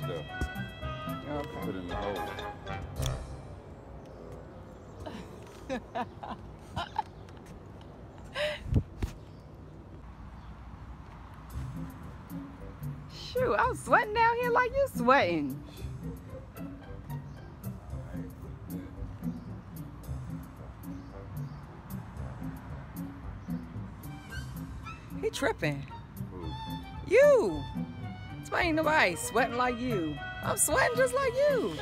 that roof and stuff. Okay. Put in the hole. Shoot, I'm sweating down here like you're sweating. He tripping. You. That's why ain't nobody sweating like you. I'm sweating just like you.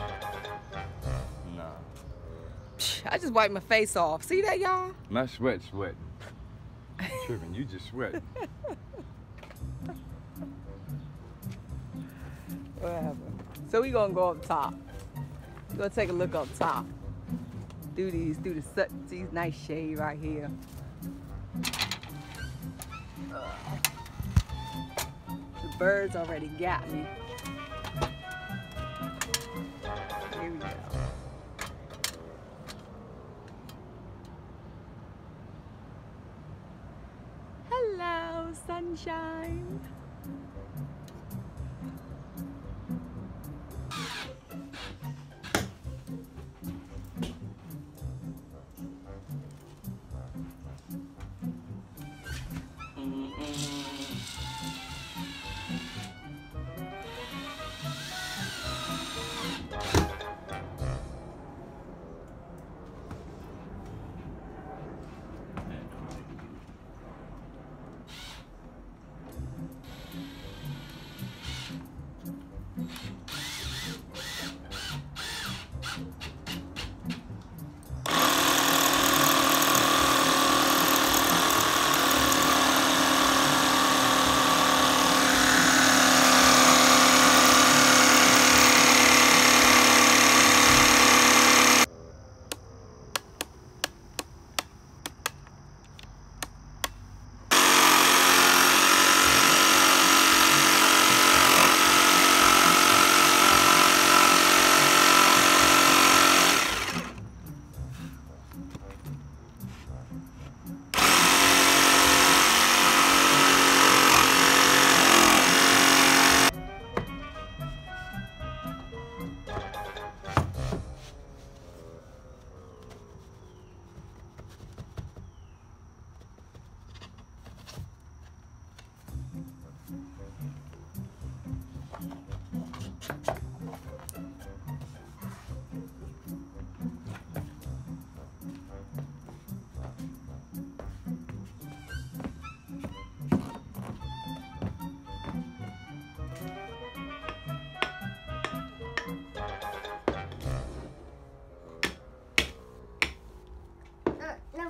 Nah. Psh, I just wiped my face off. See that, y'all? My sweat sweating. Tripping, you just sweat. Whatever. So we gonna go up top. We gonna take a look up top. Do these, do the these nice shade right here. Birds already got me. Here we go. Hello, sunshine.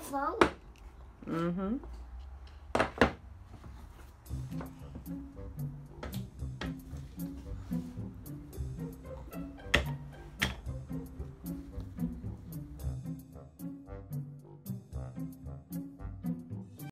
Phone. Mm-hmm.